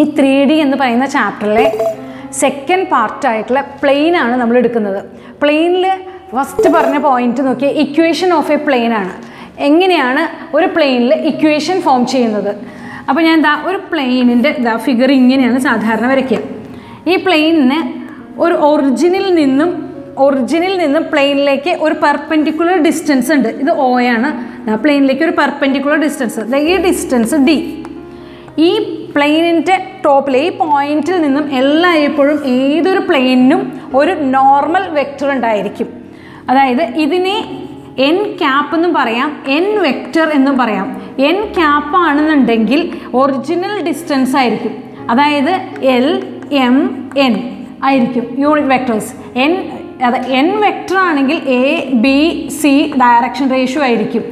ഇനി three D എന്ന് പറയുന്ന ചാപ്റ്ററിലെ സെക്കൻഡ് പാർട്ടായിട്ടുള്ള പ്ലെയിൻ ആണ് നമ്മൾ എടുക്കുന്നത്. പ്ലെയിനിൽ ഫസ്റ്റ് പറഞ്ഞ പോയിന്റ് നോക്കിയാൽ ഇക്വേഷൻ ഓഫ് എ പ്ലെയിൻ ആണ്. എങ്ങനെയാണ് ഒരു പ്ലെയിനിൽ ഇക്വേഷൻ ഫോം ചെയ്യുന്നത്? അപ്പോൾ ഞാൻ ദാ ഒരു പ്ലെയിനിന്റെ ദാ ഫിഗർ ഇങ്ങനെയാണ് സാധാരണ വരയ്ക്കുക. ഈ പ്ലെയിനിന് ഒരു ഒറിജിനിൽ നിന്നും ഒറിജിനിൽ നിന്നും പ്ലെയിനിലേക്ക് ഒരു പെർപെൻഡിക്കുലർ ഡിസ്റ്റൻസ് ഉണ്ട്. ഇത് O ആണ്. പ്ലെയിനിലേക്ക് ഒരു പെർപെൻഡിക്കുലർ ഡിസ്റ്റൻസ് ഈ ഡിസ്റ്റൻസ് ഡി ഈ പ്ലെയിനിന്റെ ടോപ്പിൽ ഈ പോയിന്റിൽ നിന്നും എല്ലായ്പ്പോഴും ഏതൊരു പ്ലെയിനിനും ഒരു നോർമൽ വെക്റ്റർ ഉണ്ടായിരിക്കും. അതായത് ഇതിനെ എൻ ക്യാപ്പ് എന്നും പറയാം എൻ വെക്റ്റർ എന്നും പറയാം. എൻ ക്യാപ്പ് ആണെന്നുണ്ടെങ്കിൽ ഒറിജിനൽ ഡിസ്റ്റൻസ് ആയിരിക്കും. അതായത് എൽ എം എൻ ആയിരിക്കും യൂണിറ്റ് വെക്ടേഴ്സ്. എൻ അത് എൻ വെക്റ്റർ ആണെങ്കിൽ A B C direction ratio ആയിരിക്കും.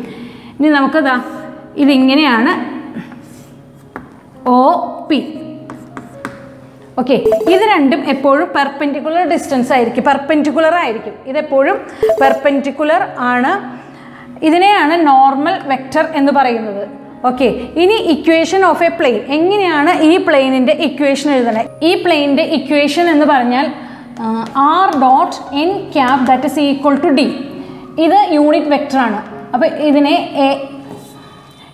ഇനി നമുക്കതാ ഇതിങ്ങനെയാണ് ഒ പി ഓക്കെ ഇത് രണ്ടും എപ്പോഴും പെർപെൻഡിക്കുലർ ഡിസ്റ്റൻസ് ആയിരിക്കും. പെർപെൻഡിക്കുലർ ആയിരിക്കും. ഇതെപ്പോഴും പെർപെൻഡിക്കുലർ ആണ്. ഇതിനെയാണ് നോർമൽ വെക്റ്റർ എന്ന് പറയുന്നത്. ഓക്കെ ഇനി ഇക്വേഷൻ ഓഫ് എ പ്ലെയിൻ എങ്ങനെയാണ് ഈ പ്ലെയിനിന്റെ ഇക്വേഷൻ എഴുതണത് ഈ പ്ലെയിനിന്റെ ഇക്വേഷൻ എന്ന് പറഞ്ഞാൽ r dot n cap that is equal to d ഇത് യൂണിറ്റ് വെക്ടറാണ് അപ്പോൾ ഇതിനെ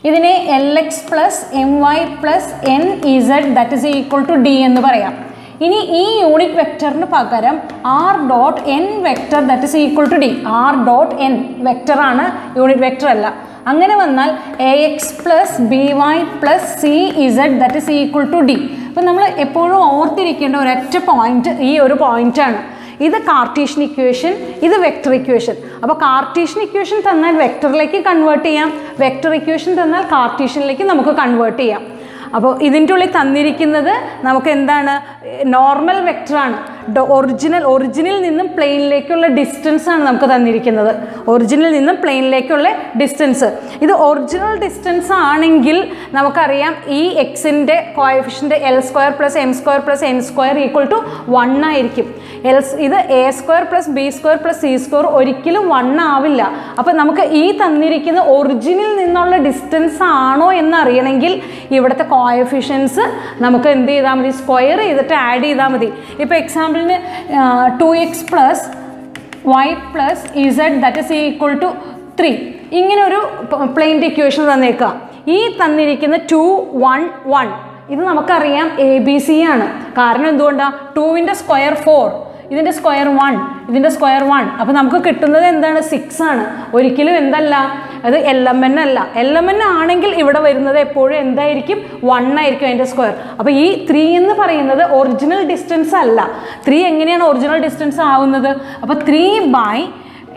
ഇതിനെ l x plus m y plus n z that is equal to d എന്ന് പറയാം. ഇനി ഈ യൂണിറ്റ് വെക്ടറിന് പകരം r dot n vector that is equal to d r dot n വെക്ടറാണ് unit vector അല്ല. അങ്ങനെ വന്നാൽ a x plus b y plus c z that is equal to d അപ്പം നമ്മൾ എപ്പോഴും ഓർത്തിരിക്കേണ്ട ഒരൊറ്റ പോയിന്റ് ഈ ഒരു പോയിന്റാണ് ഇത് കാർട്ടീഷ്യൻ ഇക്വേഷൻ ഇത് വെക്ടർ ഇക്വേഷൻ അപ്പോൾ കാർട്ടീഷ്യൻ ഇക്വേഷൻ തന്നാൽ വെക്ടറിലേക്ക് കൺവേർട്ട് ചെയ്യാം. വെക്ടർ ഇക്വേഷൻ തന്നാൽ കാർട്ടീഷ്യനിലേക്ക് നമുക്ക് കൺവേർട്ട് ചെയ്യാം. അപ്പോൾ ഇതിന്റെ ഉള്ളിൽ തന്നിരിക്കുന്നത് നമുക്ക് എന്താണ്? നോർമൽ വെക്ടറാണ് ഒറിജിനൽ ഒറിജിനിൽ നിന്നും പ്ലെയിനിലേക്കുള്ള ഡിസ്റ്റൻസ് ആണ് നമുക്ക് തന്നിരിക്കുന്നത്. ഒറിജിനിൽ നിന്നും പ്ലെയിനിലേക്കുള്ള ഡിസ്റ്റൻസ് ഇത് ഒറിജിനൽ ഡിസ്റ്റൻസ് ആണെങ്കിൽ നമുക്കറിയാം ഈ എക്സിന്റെ കോയഫിഷ്യന്റെ l square plus m square plus n square equal to one ആയിരിക്കും. എൽ ഇത് a square plus b square plus c square ഒരിക്കലും വൺ ആവില്ല. അപ്പോൾ നമുക്ക് ഈ തന്നിരിക്കുന്ന ഒറിജിനിൽ നിന്നുള്ള ഡിസ്റ്റൻസ് ആണോ എന്നറിയണമെങ്കിൽ ഇവിടുത്തെ കോയഫിഷ്യൻസ് നമുക്ക് എന്ത് ചെയ്താൽ മതി? സ്ക്വയർ ചെയ്തിട്ട് ആഡ് ചെയ്താൽ മതി. ഇപ്പോൾ എക്സാമ്പിളിന് two x plus y plus z that is equal to three ഇങ്ങനെ ഒരു പ്ലെയിന്റെ ഇക്വേഷൻ തന്നേക്കുക ഈ തന്നിരിക്കുന്ന ടു വൺ വൺ ഇത് നമുക്കറിയാം എ ബി സി ആണ്. കാരണം എന്തുകൊണ്ടാണ് ടുവിന്റെ സ്ക്വയർ ഫോർ ഇതിന്റെ സ്ക്വയർ വൺ ഇതിന്റെ സ്ക്വയർ വൺ അപ്പോൾ നമുക്ക് കിട്ടുന്നത് എന്താണ്? സിക്സ് ആണ്. ഒരിക്കലും എന്തല്ല? അത് എൽ എം എൻ അല്ല. എൽ എം എൻ ആണെങ്കിൽ ഇവിടെ വരുന്നത് എപ്പോഴും എന്തായിരിക്കും? വൺ ആയിരിക്കും അതിന്റെ സ്ക്വയർ അപ്പോൾ ഈ ത്രീ എന്ന് പറയുന്നത് ഒറിജിനൽ ഡിസ്റ്റൻസ് അല്ല. ത്രീ എങ്ങനെയാണ് ഒറിജിനൽ ഡിസ്റ്റൻസ് ആവുന്നത്? അപ്പോൾ ത്രീ ബൈ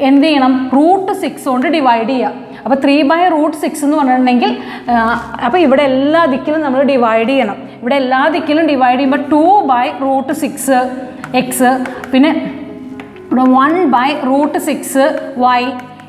എന്ത് ചെയ്യണം? റൂട്ട് സിക്സ് കൊണ്ട് ഡിവൈഡ് ചെയ്യുക അപ്പോൾ ത്രീ ബൈ റൂട്ട് സിക്സ് എന്ന് പറഞ്ഞിട്ടുണ്ടെങ്കിൽ അപ്പോൾ ഇവിടെ എല്ലാ ദിക്കിലും നമ്മൾ ഡിവൈഡ് ചെയ്യണം. ഇവിടെ എല്ലാ ദിക്കിലും ഡിവൈഡ് ചെയ്യുമ്പോൾ two by root six x പിന്നെ ഇവിടെ one by root six y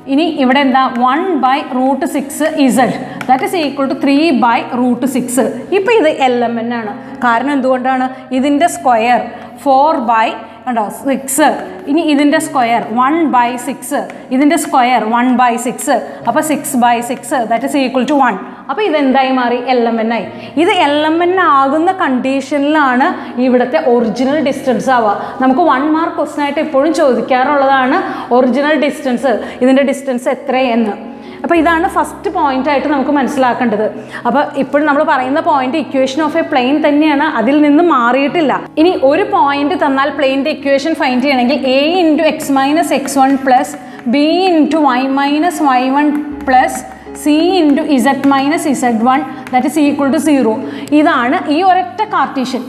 ഇനി ഇവിടെ എന്താ? One by root six z that is equal to three by root six ഇപ്പോൾ ഇത് എൽ എം എൻ ആണ്. കാരണം എന്തുകൊണ്ടാണ്? ഇതിന്റെ സ്ക്വയർ ഫോർ ബൈ കണ്ടോ? സിക്സ് ഇനി ഇതിന്റെ സ്ക്വയർ വൺ ബൈ സിക്സ് ഇതിന്റെ സ്ക്വയർ വൺ ബൈ സിക്സ് അപ്പോൾ six by six that is equal to one അപ്പോൾ ഇതെന്തായി മാറി? എൽ എം എൻ ആയി. ഇത് എൽ എം എൻ ആകുന്ന കണ്ടീഷനിലാണ് ഇവിടുത്തെ ഒറിജിനൽ ഡിസ്റ്റൻസ് ആവുക. നമുക്ക് വൺ മാർക്ക് ക്വസ്റ്റൻ ആയിട്ട് എപ്പോഴും ചോദിക്കാറുള്ളതാണ് ഒറിജിനൽ ഡിസ്റ്റൻസ് ഇതിന്റെ ഡിസ്റ്റൻസ് എത്രയെന്ന്. അപ്പോൾ ഇതാണ് ഫസ്റ്റ് പോയിന്റ് ആയിട്ട് നമുക്ക് മനസ്സിലാക്കേണ്ടത്. അപ്പോൾ ഇപ്പോൾ നമ്മൾ പറയുന്ന point equation of a plane തന്നെയാണ് അതിൽ നിന്ന് മാറിയിട്ടില്ല. ഇനി ഒരു പോയിന്റ് തന്നാൽ പ്ലെയിന്റെ ഇക്വേഷൻ ഫൈൻഡ് ചെയ്യണമെങ്കിൽ a into x minus x one plus b into y minus y one plus c into z minus z one that is equal to zero ഇതാണ് ഈ ഒരൊറ്റ കാർട്ടീഷ്യൻ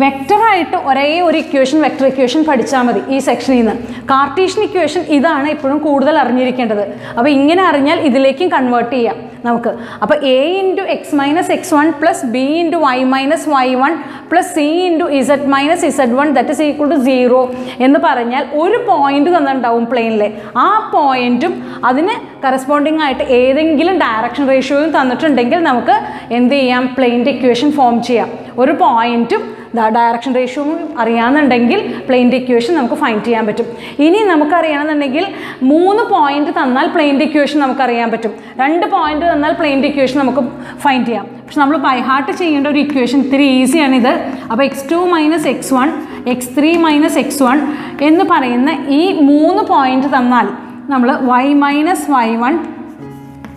വെക്ടറായിട്ട് ഒരേ ഒരു ഇക്വേഷൻ വെക്ടർ ഇക്വേഷൻ പഠിച്ചാൽ മതി ഈ സെക്ഷനിൽ നിന്ന് കാർട്ടീഷ്യൻ ഇക്വേഷൻ ഇതാണ് ഇപ്പോഴും കൂടുതൽ അറിഞ്ഞിരിക്കേണ്ടത്. അപ്പോൾ ഇങ്ങനെ അറിഞ്ഞാൽ ഇതിലേക്കും കൺവേർട്ട് ചെയ്യാം നമുക്ക്. അപ്പോൾ a into x minus x one plus b into y minus y one plus c into z minus z one that is equal to zero എന്ന് പറഞ്ഞാൽ ഒരു പോയിന്റ് തന്നിട്ടുണ്ടാവും പ്ലെയിനിലെ ആ പോയിന്റും അതിന് കറസ്പോണ്ടിങ് ആയിട്ട് ഏതെങ്കിലും ഡയറക്ഷൻ റേഷ്യോയും തന്നിട്ടുണ്ടെങ്കിൽ നമുക്ക് എന്ത് ചെയ്യാം? പ്ലെയിന്റെ ഇക്വേഷൻ ഫോം ചെയ്യാം. ഒരു പോയിന്റും ഡയറക്ഷൻ റേഷ്യോ അറിയാമെന്നുണ്ടെങ്കിൽ പ്ലെയിന്റെ ഇക്വേഷൻ നമുക്ക് ഫൈൻഡ് ചെയ്യാൻ പറ്റും. ഇനി നമുക്കറിയണമെന്നുണ്ടെങ്കിൽ മൂന്ന് പോയിന്റ് തന്നാൽ പ്ലെയിന്റെ ഇക്വേഷൻ നമുക്കറിയാൻ പറ്റും. രണ്ട് പോയിന്റ് തന്നാൽ പ്ലെയിന്റെ ഇക്വേഷൻ നമുക്ക് ഫൈൻഡ് ചെയ്യാം. പക്ഷെ നമ്മൾ ബൈ ഹാർട്ട് ചെയ്യേണ്ട ഒരു ഇക്വേഷൻ ഇത്തിരി ഈസിയാണ് ഇത്. അപ്പോൾ x two minus x one x three minus x one എന്ന് പറയുന്ന ഈ മൂന്ന് പോയിന്റ് തന്നാൽ നമ്മൾ y minus y one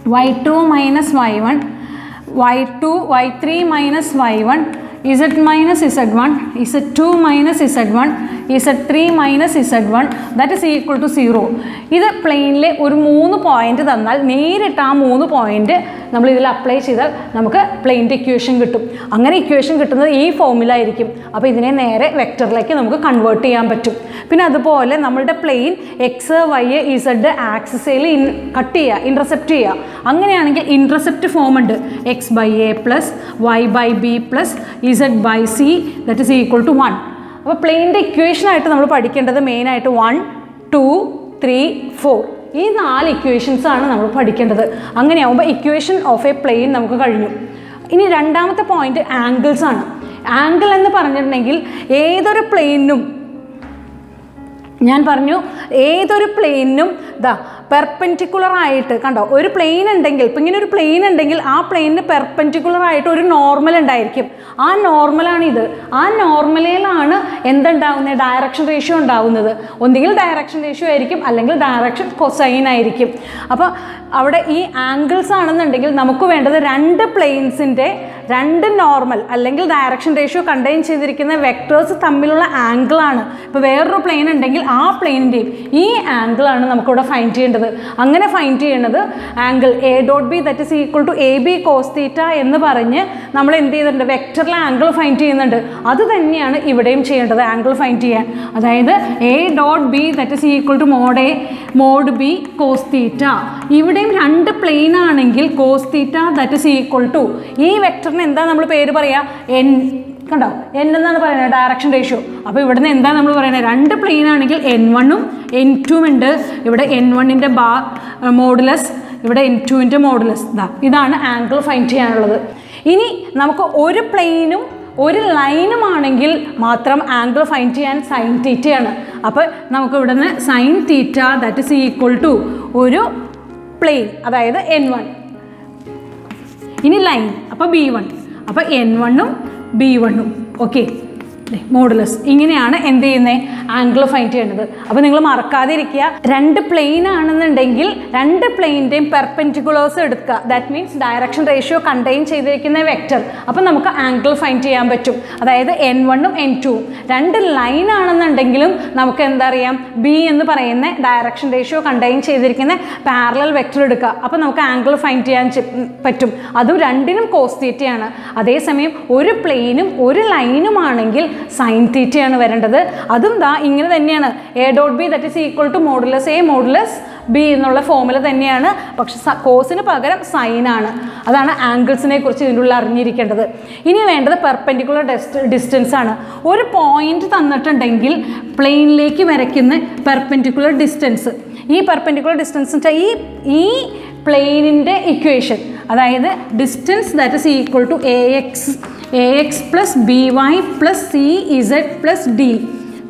y two minus y one y two y three minus y one z minus z one z two minus z three minus z one that is equal to zero ഇത് പ്ലെയിനിലെ ഒരു മൂന്ന് point തന്നാൽ നേരിട്ട് ആ മൂന്ന് point നമ്മൾ ഇതിൽ അപ്ലൈ ചെയ്താൽ നമുക്ക് പ്ലെയിന്റെ ഇക്വേഷൻ കിട്ടും. അങ്ങനെ ഇക്വേഷൻ കിട്ടുന്നത് ഈ ഫോമിലായിരിക്കും അപ്പോൾ ഇതിനെ നേരെ വെക്ടറിലേക്ക് നമുക്ക് കൺവേർട്ട് ചെയ്യാൻ പറ്റും. പിന്നെ അതുപോലെ നമ്മളുടെ പ്ലെയിൻ എക്സ് വൈ ഇസഡ് ആക്സിസിൽ ഇൻ കട്ട് ചെയ്യുക ഇന്റർസെപ്റ്റ് ചെയ്യുക. അങ്ങനെയാണെങ്കിൽ ഇന്റർസെപ്റ്റ് ഫോം ഉണ്ട്. X by a plus y by b plus z by c that is equal to one അപ്പോൾ പ്ലെയിന്റെ ഇക്വേഷനായിട്ട് നമ്മൾ പഠിക്കേണ്ടത് മെയിനായിട്ട് വൺ ടു ത്രീ ഫോർ ഈ നാല് ഇക്വേഷൻസ് ആണ് നമ്മൾ പഠിക്കേണ്ടത്. അങ്ങനെയാവുമ്പോൾ ഇക്വേഷൻ ഓഫ് എ പ്ലെയിൻ നമുക്ക് കഴിഞ്ഞു. ഇനി രണ്ടാമത്തെ പോയിന്റ് ആംഗിൾസ് ആണ്. ആംഗിൾ എന്ന് പറഞ്ഞിട്ടുണ്ടെങ്കിൽ ഏതൊരു പ്ലെയിനും ഞാൻ പറഞ്ഞു ഏതൊരു പ്ലെയിനും ദാ പെർപെൻഡിക്കുലർ ആയിട്ട് കണ്ടോ ഒരു പ്ലെയിൻ ഉണ്ടെങ്കിൽ ഇപ്പം ഇങ്ങനെ ഒരു പ്ലെയിൻ ഉണ്ടെങ്കിൽ ആ പ്ലെയിനിന് പെർപെൻഡിക്കുലർ ആയിട്ട് ഒരു നോർമൽ ഉണ്ടായിരിക്കും. ആ നോർമലാണ് ഇത്. ആ നോർമലിലാണ് എന്തുണ്ടാവുന്നത് ഡയറക്ഷൻ റേഷ്യോ ഉണ്ടാവുന്നത്. ഒന്നുകിൽ ഡയറക്ഷൻ റേഷ്യോ ആയിരിക്കും അല്ലെങ്കിൽ ഡയറക്ഷൻ കൊസൈൻ ആയിരിക്കും. അപ്പോൾ അവിടെ ഈ ആംഗിൾസ് ആണെന്നുണ്ടെങ്കിൽ നമുക്ക് വേണ്ടത് രണ്ട് പ്ലെയിൻസിന്റെ രണ്ട് നോർമൽ അല്ലെങ്കിൽ ഡയറക്ഷൻ റേഷ്യോ കണ്ടെയ്ൻ ചെയ്തിരിക്കുന്ന വെക്ടേഴ്സ് തമ്മിലുള്ള ആംഗിളാണ് ഇപ്പോൾ വേറൊരു പ്ലെയിൻ ഉണ്ടെങ്കിൽ ആ പ്ലെയിനിന്റെയും ഈ ആംഗിളാണ് നമുക്കിവിടെ ഫൈൻഡ് ചെയ്യേണ്ടത്. അങ്ങനെ ഫൈൻഡ് ചെയ്യേണ്ടത് angle A dot B that is equal to A B cos theta എന്ന് പറഞ്ഞ് നമ്മൾ എന്ത് ചെയ്തിട്ടുണ്ട് വെക്ടറിലെ ആംഗിൾ ഫൈൻഡ് ചെയ്യുന്നുണ്ട്. അത് തന്നെയാണ് ഇവിടെയും ചെയ്യേണ്ടത് ആംഗിൾ ഫൈൻഡ് ചെയ്യാൻ. അതായത് A dot B that is equal to mod A mod B cos theta ഇവിടെയും രണ്ട് പ്ലെയിൻ ആണെങ്കിൽ cos theta that is equal to ഈ വെക്ടറിന് എന്താ നമ്മൾ പേര് പറയുക എൻ കണ്ടോ? എൻ എന്നാണ് പറയുന്നത് ഡയറക്ഷൻ റേഷ്യോ അപ്പോൾ ഇവിടുന്ന് എന്താ നമ്മൾ പറയുന്നത് രണ്ട് പ്ലെയിൻ ആണെങ്കിൽ എൻ വണ്ണും എൻ ടുവും ഉണ്ട്. ഇവിടെ എൻ വണ്ണിന്റെ ബാ മോഡുലസ് ഇവിടെ എൻ ടുവിന്റെ മോഡുലസ് ഇതാ ഇതാണ് ആംഗിൾ ഫൈൻഡ് ചെയ്യാനുള്ളത്. ഇനി നമുക്ക് ഒരു പ്ലെയിനും ഒരു ലൈനുമാണെങ്കിൽ മാത്രം ആംഗിൾ ഫൈൻഡ് ചെയ്യാൻ സൈൻ തീറ്റയാണ് അപ്പോൾ നമുക്ക് ഇവിടുന്ന് sine theta that is equal to ഒരു പ്ലെയിൻ അതായത് എൻ വൺ ഇനി ലൈൻ അപ്പോൾ ബി വൺ അപ്പോൾ എൻ വണ്ണും ബി വണ്ണും ഓക്കെ മോഡുലസ് ഇങ്ങനെയാണ് എന്ത് ചെയ്യുന്നത് ആംഗിൾ ഫൈൻഡ് ചെയ്യേണ്ടത് അപ്പോൾ നിങ്ങൾ മറക്കാതിരിക്കുക. രണ്ട് പ്ലെയിൻ ആണെന്നുണ്ടെങ്കിൽ രണ്ട് പ്ലെയിന്റെയും പെർപെൻഡിക്കുലേഴ്സ് എടുക്കുക. That means direction ratio contain ചെയ്തിരിക്കുന്ന വെക്റ്റർ അപ്പോൾ നമുക്ക് ആംഗിൾ ഫൈൻഡ് ചെയ്യാൻ പറ്റും. അതായത് എൻ വണ്ണും എൻ ടുവും രണ്ട് ലൈൻ ആണെന്നുണ്ടെങ്കിലും നമുക്ക് എന്താ അറിയാം ബി എന്ന് പറയുന്ന ഡയറക്ഷൻ റേഷ്യോ കണ്ടെയ്ൻ ചെയ്തിരിക്കുന്ന പാരലൽ വെക്റ്റർ എടുക്കുക. അപ്പോൾ നമുക്ക് ആംഗിൾ ഫൈൻഡ് ചെയ്യാൻ പറ്റും. അതും രണ്ടിനും കോസ് അതേസമയം ഒരു പ്ലെയിനും ഒരു ലൈനുമാണെങ്കിൽ സൈൻ തീറ്റയാണ് വരേണ്ടത്. അതും ദാ ഇങ്ങനെ തന്നെയാണ്. A dot B that is equal to modulus A modulus B എന്നുള്ള ഫോമുല തന്നെയാണ്. പക്ഷെ കോസിന് പകരം സൈനാണ് അതാണ് ആംഗിൾസിനെ കുറിച്ച് ഇതിന്റെ ഉള്ളിൽ അറിഞ്ഞിരിക്കേണ്ടത്. ഇനി വേണ്ടത് പെർപെൻഡിക്കുലർ ഡിസ്റ്റൻസ് ആണ്. ഒരു പോയിന്റ് തന്നിട്ടുണ്ടെങ്കിൽ പ്ലെയിനിലേക്ക് വരയ്ക്കുന്ന പെർപെൻഡിക്കുലർ ഡിസ്റ്റൻസ് ഈ പെർപെൻഡിക്കുലർ ഡിസ്റ്റൻസ് വെച്ചാൽ ഈ ഈ പ്ലെയിനിന്റെ ഇക്വേഷൻ അതായത് distance that is equal to A X A X plus B Y plus C Z plus D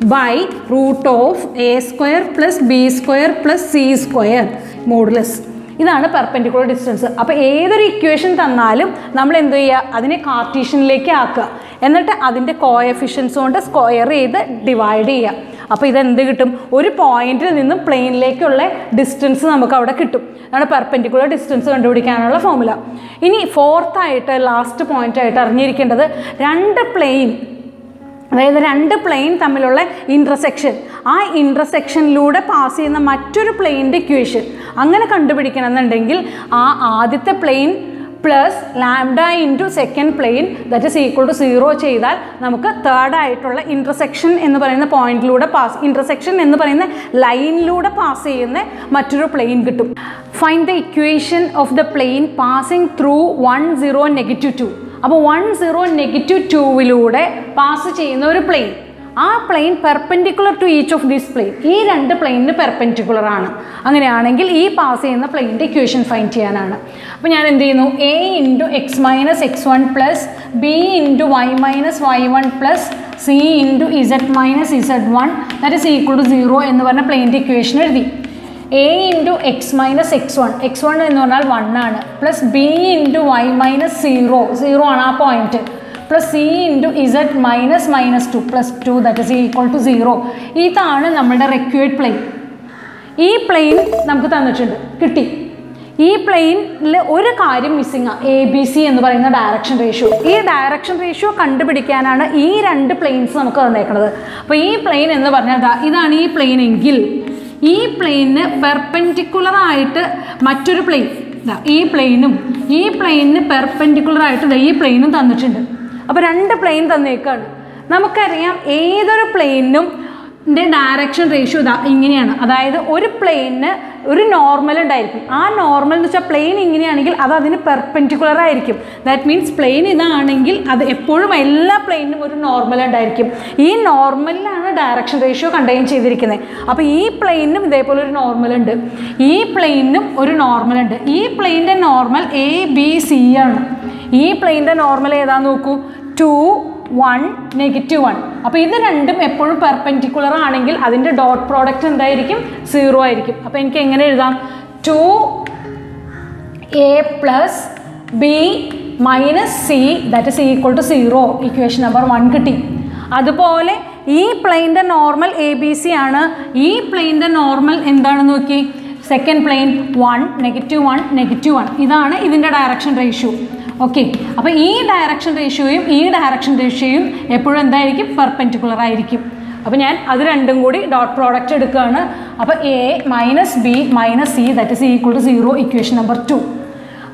by root of A square plus B square plus C square modulus ഇതാണ് perpendicular distance അപ്പോൾ ഏതൊരു equation തന്നാലും നമ്മൾ എന്ത് ചെയ്യുക? അതിനെ കാർട്ടീഷ്യനിലേക്ക് ആക്കുക. എന്നിട്ട് അതിന്റെ കോയഫിഷ്യൻസ് കൊണ്ട് സ്ക്വയർ ചെയ്ത് ഡിവൈഡ് ചെയ്യുക. അപ്പോൾ ഇതെന്ത് കിട്ടും? ഒരു പോയിന്റിൽ നിന്ന് പ്ലെയിനിലേക്കുള്ള ഡിസ്റ്റൻസ് നമുക്ക് അവിടെ കിട്ടും. അതാണ് പെർപെൻഡിക്കുലർ ഡിസ്റ്റൻസ് കണ്ടുപിടിക്കാനുള്ള ഫോമുല ഇനി ഫോർത്തായിട്ട് ലാസ്റ്റ് പോയിന്റായിട്ട് അറിഞ്ഞിരിക്കേണ്ടത് രണ്ട് പ്ലെയിൻ അതായത് രണ്ട് പ്ലെയിൻ തമ്മിലുള്ള ഇന്റർസെക്ഷൻ ആ ഇന്റർസെക്ഷനിലൂടെ പാസ് ചെയ്യുന്ന മറ്റൊരു പ്ലെയിന്റെ ഇക്വേഷൻ അങ്ങനെ കണ്ടുപിടിക്കണമെന്നുണ്ടെങ്കിൽ ആ ആദ്യത്തെ plane plus lambda into second plane that is equal to zero ചെയ്താൽ നമുക്ക് തേർഡ് ആയിട്ടുള്ള ഇന്റർസെക്ഷൻ എന്ന് പറയുന്ന പോയിന്റിലൂടെ പാസ് ഇന്റർസെക്ഷൻ എന്ന് പറയുന്ന ലൈനിലൂടെ പാസ് ചെയ്യുന്ന മറ്റൊരു പ്ലെയിൻ കിട്ടും. Find the equation of the plane passing through one zero negative two അപ്പോൾ വൺ സീറോ നെഗറ്റീവ് ടൂവിലൂടെ പാസ് ചെയ്യുന്ന ഒരു പ്ലെയിൻ ആ plane perpendicular to each of these plane ഈ രണ്ട് പ്ലെയിനിന് പെർപെൻഡിക്കുലർ ആണ്. അങ്ങനെയാണെങ്കിൽ ഈ പാസ് ചെയ്യുന്ന പ്ലെയിന്റെ ഇക്വേഷൻ ഫൈൻഡ് ചെയ്യാനാണ്. അപ്പോൾ ഞാൻ എന്ത് ചെയ്യുന്നു? A into X minus X one plus B into Y minus Y one plus C into Z minus Z one that is equal to zero എന്ന് പറഞ്ഞ പ്ലെയിന്റെ ഇക്വേഷൻ എഴുതി. A into X minus X one X one എന്ന് പറഞ്ഞാൽ one ആണ്. Plus B into Y minus zero zero ആണ് ആ point plus C into Z minus minus two plus two that is equal to zero ഇതാണ് നമ്മുടെ റെക്യൂഡ് plain ഈ plain നമുക്ക് തന്നിട്ടുണ്ട്. കിട്ടി. ഈ പ്ലെയിനിൽ ഒരു കാര്യം മിസ്സിങ് എ ബി സി എന്ന് പറയുന്ന ഡയറക്ഷൻ റേഷ്യോ ഈ ഡയറക്ഷൻ റേഷ്യോ കണ്ടുപിടിക്കാനാണ് ഈ രണ്ട് പ്ലെയിൻസ് നമുക്ക് തന്നേക്കുന്നത് അപ്പോൾ ഈ പ്ലെയിൻ എന്ന് പറഞ്ഞാൽ ഇതാണ് ഈ പ്ലെയിൻ എങ്കിൽ ഈ പ്ലെയിനിന് പെർപെൻഡിക്കുലർ ആയിട്ട് മറ്റൊരു പ്ലെയിൻ ഈ പ്ലെയിനും ഈ പ്ലെയിനിന് പെർപെൻഡിക്കുലർ ആയിട്ട് ഈ പ്ലെയിനും തന്നിട്ടുണ്ട്. അപ്പോൾ രണ്ട് പ്ലെയിൻ തന്നേക്കാണ്. നമുക്കറിയാം ഏതൊരു പ്ലെയിനും ഡയറക്ഷൻ റേഷ്യോ ഇതാ ഇങ്ങനെയാണ്. അതായത് ഒരു പ്ലെയിനിന് ഒരു നോർമൽ ഉണ്ടായിരിക്കും. ആ നോർമൽ എന്ന് വെച്ചാൽ പ്ലെയിൻ ഇങ്ങനെയാണെങ്കിൽ അത് അതിന് പെർപെൻഡിക്കുലർ ആയിരിക്കും. ദാറ്റ് മീൻസ് പ്ലെയിൻ ഇതാണെങ്കിൽ അത് എപ്പോഴും എല്ലാ പ്ലെയിനും ഒരു നോർമൽ ഉണ്ടായിരിക്കും. ഈ നോർമലിലാണ് ഡയറക്ഷൻ റേഷ്യോ കണ്ടെയ്ൻ ചെയ്തിരിക്കുന്നത് അപ്പോൾ ഈ പ്ലെയിനും ഇതേപോലെ ഒരു നോർമൽ ഉണ്ട്. ഈ പ്ലെയിനും ഒരു നോർമൽ ഉണ്ട്. ഈ പ്ലെയിന്റെ നോർമൽ എ ബി സി ആണ്. ഈ പ്ലെയിന്റെ നോർമൽ ഏതാന്ന് നോക്കൂ? ടു വൺ നെഗറ്റീവ് വൺ അപ്പോൾ ഇത് രണ്ടും എപ്പോഴും പെർപെൻഡിക്കുലർ ആണെങ്കിൽ അതിന്റെ ഡോട്ട് പ്രോഡക്റ്റ് എന്തായിരിക്കും? സീറോ ആയിരിക്കും. അപ്പോൾ എനിക്ക് എങ്ങനെ എഴുതാം? Two A plus B minus C that is equal to zero equation number one കിട്ടി. അതുപോലെ ഈ പ്ലെയിന്റെ നോർമൽ എ ബി സി ആണ്. ഈ പ്ലെയിന്റെ നോർമൽ എന്താണെന്ന് നോക്കി second plane one negative one negative one ഇതാണ് ഇതിന്റെ ഡയറക്ഷൻ റേഷ്യോ ഓക്കെ അപ്പോൾ ഈ ഡയറക്ഷൻ റേഷ്യോയും ഈ ഡയറക്ഷൻ റേഷ്യോയും എപ്പോഴും എന്തായിരിക്കും? പെർപെൻഡിക്കുലർ ആയിരിക്കും. അപ്പോൾ ഞാൻ അത് രണ്ടും കൂടി ഡോട്ട് പ്രോഡക്റ്റ് എടുക്കുകയാണ്. അപ്പോൾ A minus B minus C that is equal to zero equation number two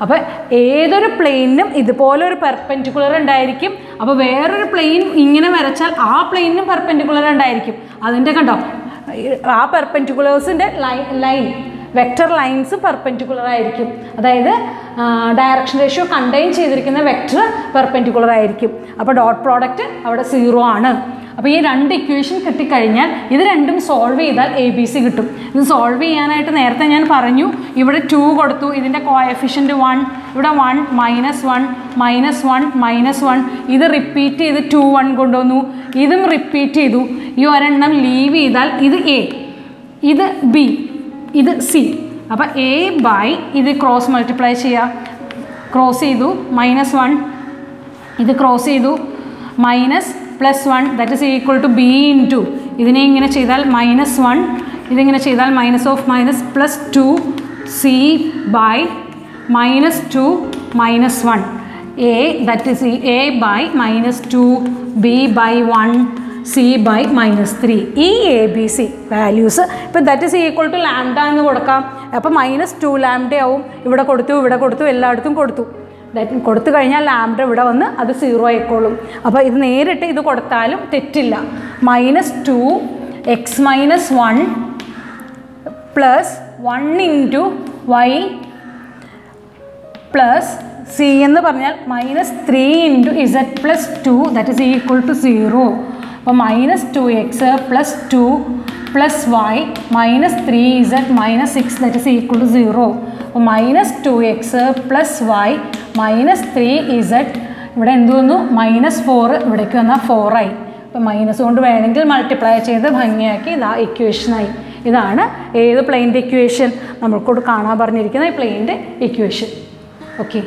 അപ്പോൾ ഏതൊരു പ്ലെയിനും ഇതുപോലെ ഒരു പെർപെൻഡിക്കുലർ ഉണ്ടായിരിക്കും. അപ്പോൾ വേറൊരു പ്ലെയിൻ ഇങ്ങനെ വരച്ചാൽ ആ പ്ലെയിനും പെർപെൻഡിക്കുലർ ഉണ്ടായിരിക്കും. അതിന്റെ കണ്ടോ? ആ പെർപെൻഡിക്കുലേഴ്സിന്റെ line line vector lines perpendicular ആയിരിക്കും. അതായത് ഡയറക്ഷൻ റേഷ്യോ കണ്ടെയ്ൻ ചെയ്തിരിക്കുന്ന വെക്റ്റർ പെർപെൻഡിക്കുലർ ആയിരിക്കും. അപ്പോൾ ഡോട്ട് പ്രോഡക്റ്റ് അവിടെ സീറോ ആണ്. അപ്പോൾ ഈ രണ്ട് ഇക്വേഷൻ കിട്ടിക്കഴിഞ്ഞാൽ ഇത് രണ്ടും സോൾവ് ചെയ്താൽ എ ബി സി കിട്ടും. ഇത് സോൾവ് ചെയ്യാനായിട്ട് നേരത്തെ ഞാൻ പറഞ്ഞു ഇവിടെ ടു കൊടുത്തു ഇതിന്റെ കോയഫിഷ്യന്റ് വൺ ഇവിടെ one minus one minus one minus one ഇത് റിപ്പീറ്റ് ചെയ്ത് ടു വൺ കൊണ്ടുവന്നു. ഇതും റിപ്പീറ്റ് ചെയ്തു. ഈ ഒരെണ്ണം ലീവ് ചെയ്താൽ ഇത് എ ഇത് ബി ഇത് സി. അപ്പോൾ എ ബൈ ഇത് ക്രോസ് മൾട്ടിപ്ലൈ ചെയ്യുക ക്രോസ് ചെയ്തു മൈനസ് വൺ ഇത് ക്രോസ് ചെയ്തു minus plus one that is equal to B in two ഇതിനെ ഇങ്ങനെ ചെയ്താൽ മൈനസ് വൺ ഇതിങ്ങനെ ചെയ്താൽ minus of minus plus two C by minus two minus one A that is A by minus two B by one C by minus three ഈ A B C values ഇപ്പം that is equal to lambda എന്ന് കൊടുക്കാം. അപ്പോൾ minus to lambda ആവും. ഇവിടെ കൊടുത്തു ഇവിടെ കൊടുത്തു എല്ലായിടത്തും കൊടുത്തു. കൊടുത്തു കഴിഞ്ഞാൽ ലാംഡ ഇവിടെ വന്ന് അത് സീറോ ആയിക്കോളും. അപ്പോൾ ഇത് നേരിട്ട് ഇത് കൊടുത്താലും തെറ്റില്ല. Minus two X minus one plus one into Y plus C എന്ന് പറഞ്ഞാൽ minus three into Z plus two that is equal to zero അപ്പോൾ minus two X plus two plus Y minus three Z minus six that is equal to zero അപ്പോൾ minus two X plus Y minus three Z ഇവിടെ എന്ത് വന്നു? Minus four ഇവിടേക്ക് വന്നാൽ ഫോറായി അപ്പോൾ minus കൊണ്ട് വേണമെങ്കിൽ മൾട്ടിപ്ലൈ ചെയ്ത് ഭംഗിയാക്കി ഇതാ ഇക്വേഷനായി ഇതാണ് ഏത് പ്ലെയിന്റെ ഇക്വേഷൻ നമ്മൾക്കോട് കാണാൻ പറഞ്ഞിരിക്കുന്ന ഈ പ്ലെയിന്റെ ഇക്വേഷൻ ഓക്കെ